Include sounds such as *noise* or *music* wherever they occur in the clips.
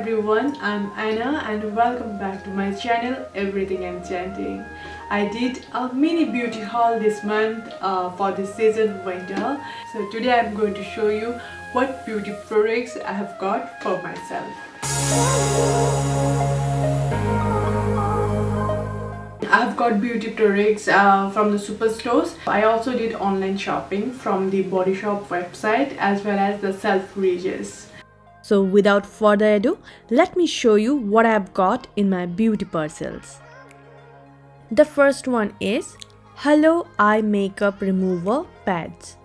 everyone, I'm Anna and welcome back to my channel Everything Enchanting. I did a mini beauty haul this month uh, for the season winter. So today I'm going to show you what beauty products I have got for myself. I have got beauty products uh, from the superstores. I also did online shopping from the Body Shop website as well as the Self Selfridges. So without further ado, let me show you what I've got in my beauty parcels. The first one is Hello Eye Makeup Remover Pads.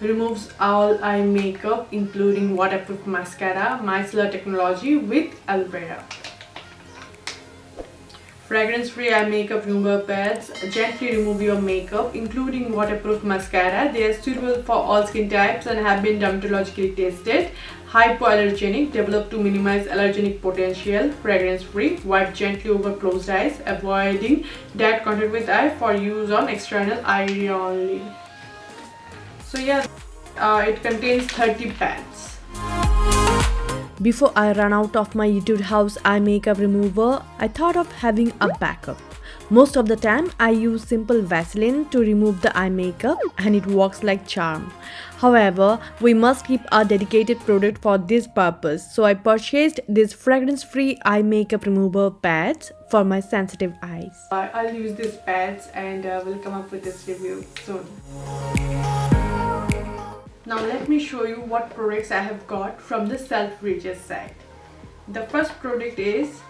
Removes all eye makeup including waterproof mascara, micellar technology with aloe vera. Fragrance-free eye makeup remover pads gently remove your makeup including waterproof mascara. They are suitable for all skin types and have been dermatologically tested. Hypoallergenic, developed to minimize allergenic potential. Fragrance-free, wipe gently over closed eyes, avoiding direct contact with eye for use on external eye only. So yeah, uh, it contains 30 pads. Before I run out of my youtube House eye makeup remover, I thought of having a backup. Most of the time, I use simple Vaseline to remove the eye makeup and it works like charm. However, we must keep a dedicated product for this purpose, so I purchased these fragrance-free eye makeup remover pads for my sensitive eyes. I'll use these pads and uh, we'll come up with this review soon. Now let me show you what products I have got from the Selfridges site. The first product is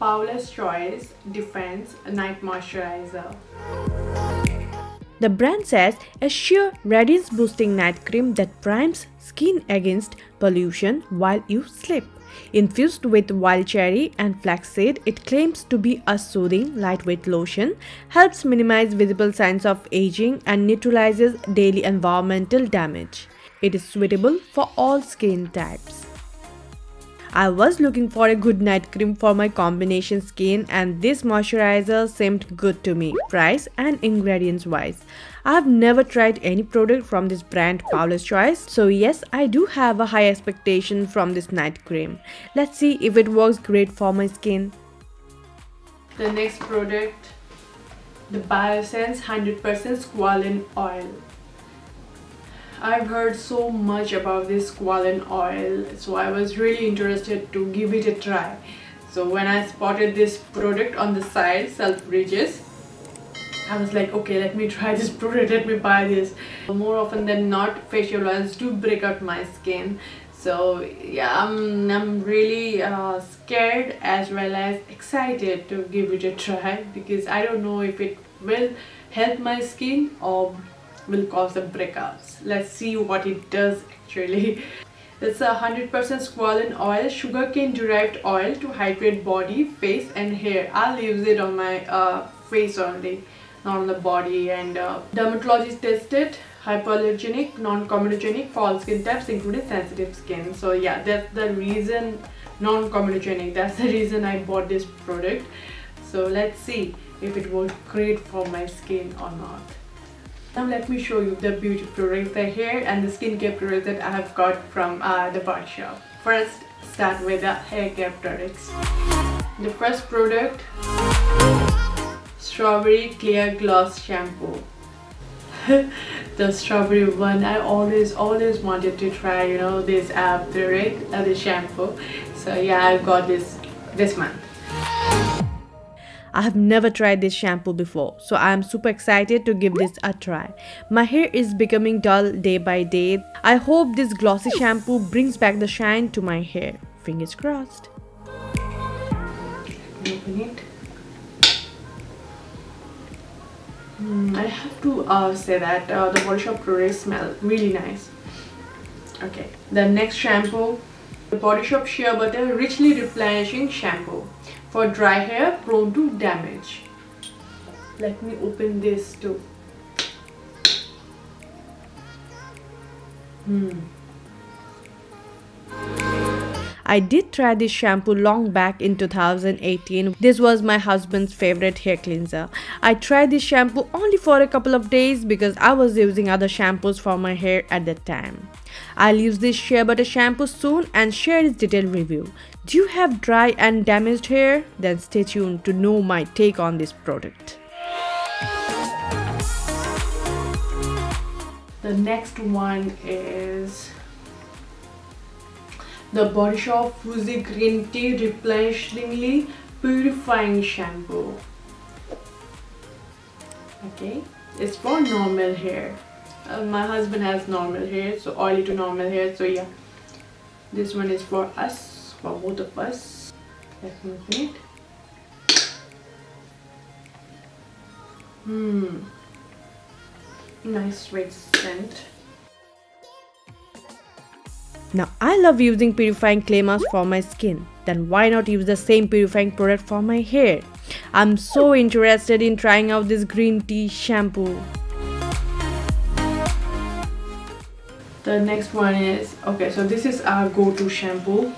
Paula's Choice Defense Night Moisturizer. The brand says a sheer radiance boosting night cream that primes skin against pollution while you sleep. Infused with wild cherry and flaxseed, it claims to be a soothing, lightweight lotion, helps minimize visible signs of aging, and neutralizes daily environmental damage. It is suitable for all skin types. I was looking for a good night cream for my combination skin and this moisturizer seemed good to me, price and ingredients wise. I have never tried any product from this brand Paula's Choice, so yes, I do have a high expectation from this night cream. Let's see if it works great for my skin. The next product, the Biossance 100% Squalane Oil. I've heard so much about this squalane oil so I was really interested to give it a try. So when I spotted this product on the side, Selfridges, I was like okay let me try this *laughs* product, let me buy this. More often than not facial oils do break out my skin so yeah I'm, I'm really uh, scared as well as excited to give it a try because I don't know if it will help my skin or will cause the breakouts. Let's see what it does actually. It's a 100% squalane oil, sugarcane derived oil to hydrate body, face and hair. I'll use it on my uh, face only, not on the body. And uh, dermatologist tested, hypoallergenic, non-comedogenic for all skin types including sensitive skin. So yeah, that's the reason non-comedogenic. That's the reason I bought this product. So let's see if it works great for my skin or not. Now let me show you the beauty products, the hair and the skincare products that I have got from uh, the Body Shop. First, start with the hair care products. The first product, Strawberry Clear Gloss Shampoo. *laughs* the strawberry one, I always, always wanted to try, you know, this after it uh, the shampoo. So yeah, I got this this month. I have never tried this shampoo before, so I am super excited to give this a try. My hair is becoming dull day by day. I hope this glossy shampoo brings back the shine to my hair. Fingers crossed. Open it. Mm, I have to uh, say that uh, the Body Shop products smell really nice. Okay, the next shampoo, the Body Shop Shea Butter Richly Replenishing Shampoo for dry hair prone to damage. Let me open this too. Hmm. I did try this shampoo long back in 2018. This was my husband's favorite hair cleanser. I tried this shampoo only for a couple of days because I was using other shampoos for my hair at that time. I'll use this shea butter shampoo soon and share its detailed review. Do you have dry and damaged hair? Then stay tuned to know my take on this product. The next one is the Body Shop Fuji Green Tea Replenishingly Purifying Shampoo. Okay, it's for normal hair. Uh, my husband has normal hair, so oily to normal hair. So yeah, this one is for us, for both of us. Let me open it. Hmm, nice sweet scent. Now I love using purifying clay mask for my skin. Then why not use the same purifying product for my hair? I'm so interested in trying out this green tea shampoo. The next one is okay, so this is our go-to shampoo.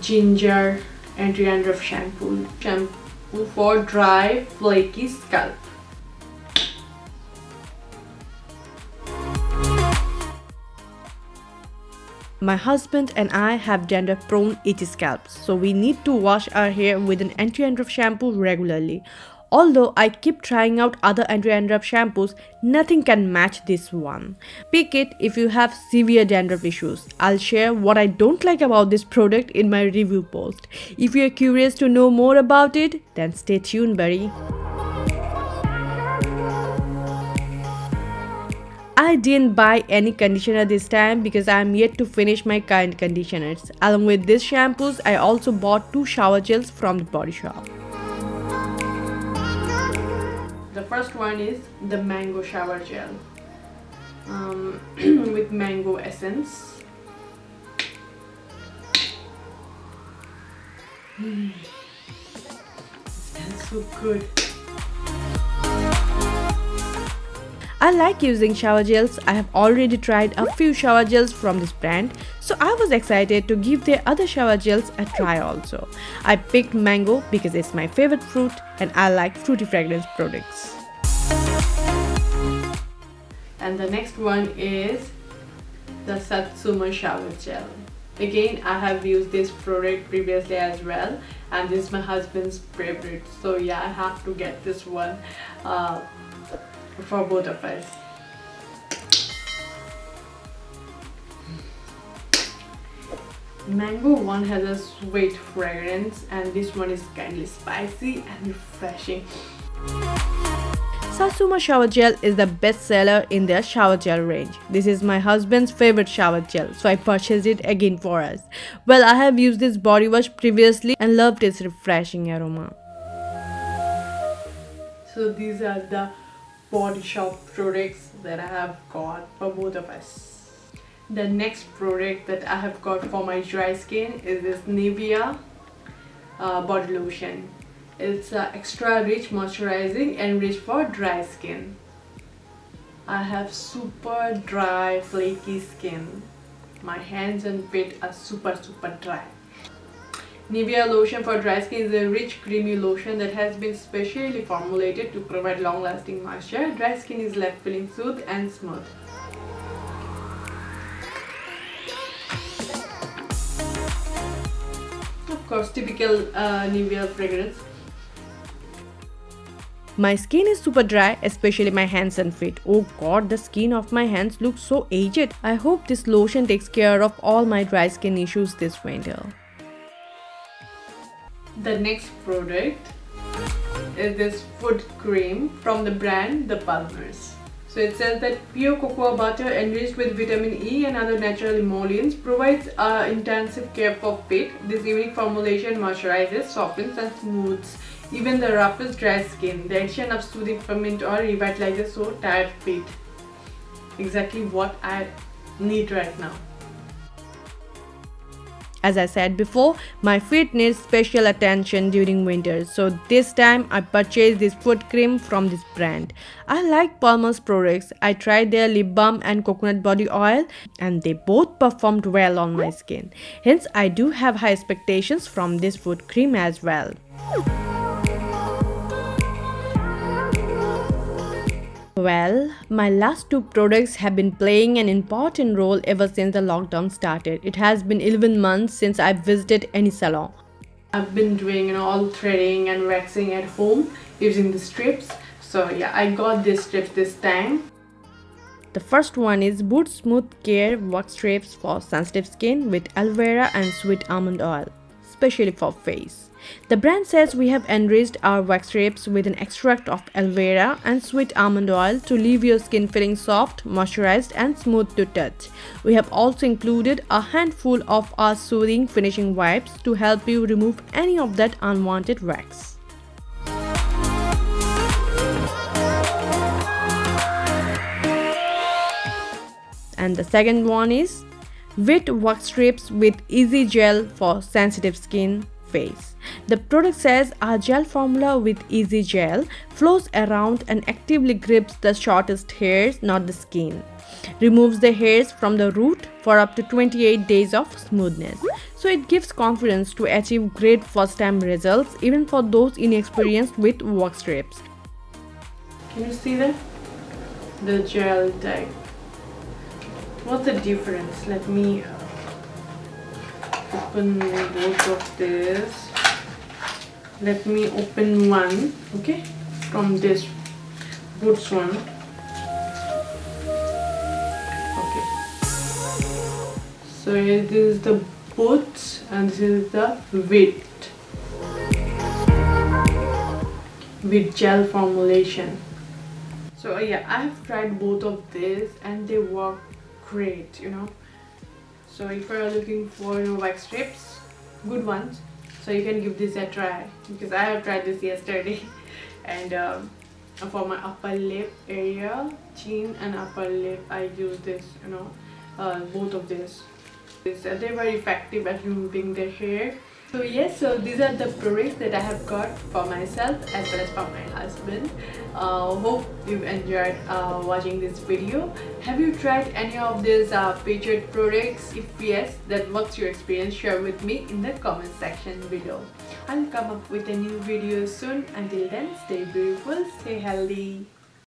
Ginger anti-dandruff shampoo. Shampoo for dry, flaky scalp. My husband and I have dandruff prone itchy scalps, so we need to wash our hair with an anti-dandruff shampoo regularly. Although I keep trying out other anti-dandruff shampoos, nothing can match this one. Pick it if you have severe dandruff issues. I'll share what I don't like about this product in my review post. If you're curious to know more about it, then stay tuned buddy. I didn't buy any conditioner this time because I am yet to finish my current conditioners. Along with these shampoos, I also bought two shower gels from the body shop. The first one is the mango shower gel um, *clears throat* with mango essence. Mm. Smells so good. I like using shower gels. I have already tried a few shower gels from this brand, so I was excited to give their other shower gels a try also. I picked mango because it's my favorite fruit and I like fruity fragrance products. And the next one is the Satsuma shower gel. Again, I have used this product previously as well and this is my husband's favorite. So yeah, I have to get this one. Uh, for both of us. Mango one has a sweet fragrance and this one is kindly spicy and refreshing. Satsuma shower gel is the best seller in their shower gel range. This is my husband's favorite shower gel, so I purchased it again for us. Well, I have used this body wash previously and loved its refreshing aroma. So these are the body shop products that I have got for both of us. The next product that I have got for my dry skin is this Nivea uh, body lotion. It's uh, extra rich moisturizing and rich for dry skin. I have super dry flaky skin. My hands and feet are super super dry. Nivea lotion for dry skin is a rich creamy lotion that has been specially formulated to provide long-lasting moisture. Dry skin is left feeling soothed and smooth. Of course, typical uh, Nivea fragrance. My skin is super dry, especially my hands and feet. Oh god, the skin of my hands looks so aged. I hope this lotion takes care of all my dry skin issues this winter. The next product is this foot cream from the brand The Palmers. So it says that pure cocoa butter enriched with vitamin E and other natural emollients provides intensive care for feet. This unique formulation moisturizes, softens and smooths even the roughest dry skin. The addition of soothing peppermint oil revitalizes so tired feet. Exactly what I need right now. As I said before, my feet need special attention during winter, so this time I purchased this foot cream from this brand. I like Palmer's products. I tried their lip balm and coconut body oil and they both performed well on my skin. Hence, I do have high expectations from this foot cream as well. Well, my last two products have been playing an important role ever since the lockdown started. It has been 11 months since I've visited any salon. I've been doing you know, all threading and waxing at home using the strips. So yeah, I got this strip this time. The first one is Boots Smooth Care Wax Strips for sensitive skin with aloe vera and sweet almond oil, especially for face. The brand says we have enriched our wax strips with an extract of aloe vera and sweet almond oil to leave your skin feeling soft, moisturized and smooth to touch. We have also included a handful of our soothing finishing wipes to help you remove any of that unwanted wax. And the second one is Veet Wax Strips with Easy Gel for sensitive skin face. The product says our gel formula with Easy Gel flows around and actively grips the shortest hairs, not the skin. Removes the hairs from the root for up to 28 days of smoothness. So it gives confidence to achieve great first time results even for those inexperienced with wax strips. Can you see that? The gel type. What's the difference? Let me open both of this. Let me open one okay from this boots one. Okay. So this is the boots and this is the width with gel formulation. So yeah i have tried both of these and they work great you know so if you're looking for you know, wax strips good ones so you can give this a try. Because I have tried this yesterday. *laughs* And um, for my upper lip area chin and upper lip I use this you know uh, both of this. They're very effective at removing the hair so yes so these are the products that i have got for myself as well as for my husband. Uh, hope you've enjoyed uh, watching this video. Have you tried any of these uh, featured products if yes then what's your experience? Share with me in the comment section below. I'll come up with a new video soon. Until then stay beautiful stay healthy